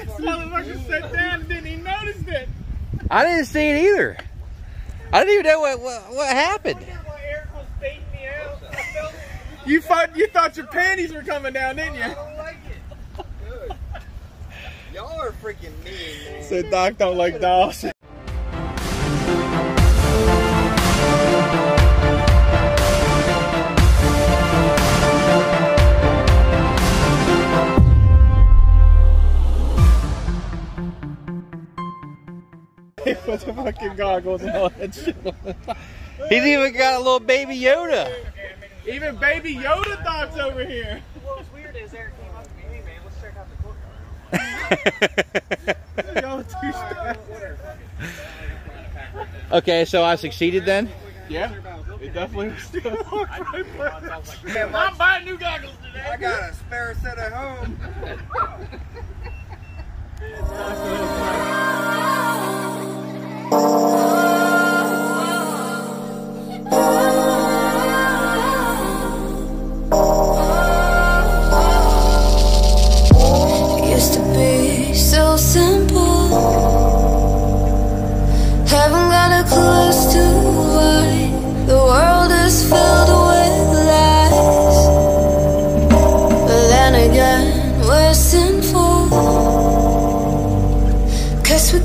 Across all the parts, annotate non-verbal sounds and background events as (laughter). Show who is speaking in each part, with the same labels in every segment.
Speaker 1: This motherfucker sat down and didn't even notice it.
Speaker 2: I didn't see it either. I didn't even know what what, what happened.
Speaker 1: You thought you thought your panties were coming down, didn't you? I don't like it. Good.
Speaker 3: Y'all are freaking mean, man.
Speaker 1: Said Doc don't like dogs. Put the fucking goggles and all that shit on.
Speaker 2: He's even got a little baby Yoda.
Speaker 1: Even Baby Yoda Doc's over here.
Speaker 3: What's weird is Eric came up to me, hey man, let's check out the courtyard. (laughs)
Speaker 1: Y'all two steps.
Speaker 2: okay, so I succeeded then.
Speaker 1: Yeah, it definitely was still right I'm buying new goggles today.
Speaker 3: I got a spare set at home. (laughs)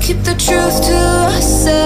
Speaker 4: keep the truth to ourselves.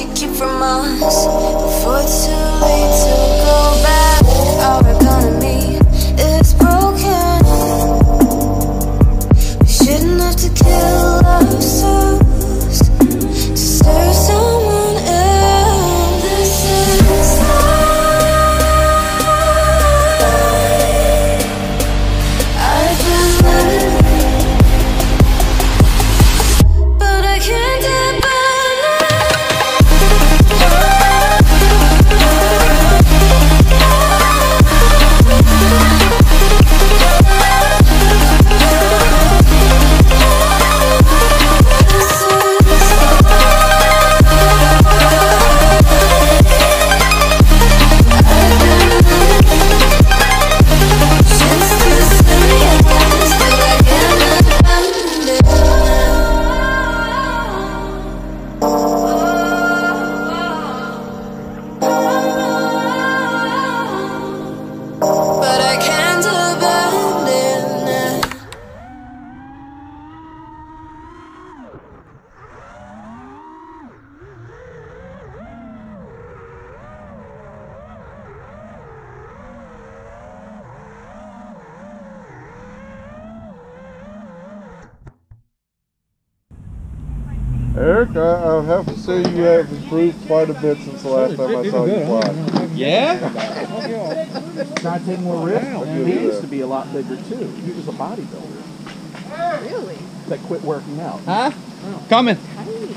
Speaker 4: You keep from us. Before it's too late
Speaker 5: Eric, I, I have to say you have improved quite a bit since the last time I saw you fly.
Speaker 2: Yeah.
Speaker 6: Try to take more risks.
Speaker 5: I'll
Speaker 6: He
Speaker 5: you
Speaker 6: used
Speaker 5: that.
Speaker 6: to be a lot bigger too. He was a bodybuilder
Speaker 7: Really?
Speaker 6: that quit working out.
Speaker 2: Huh? Coming.
Speaker 7: Tiny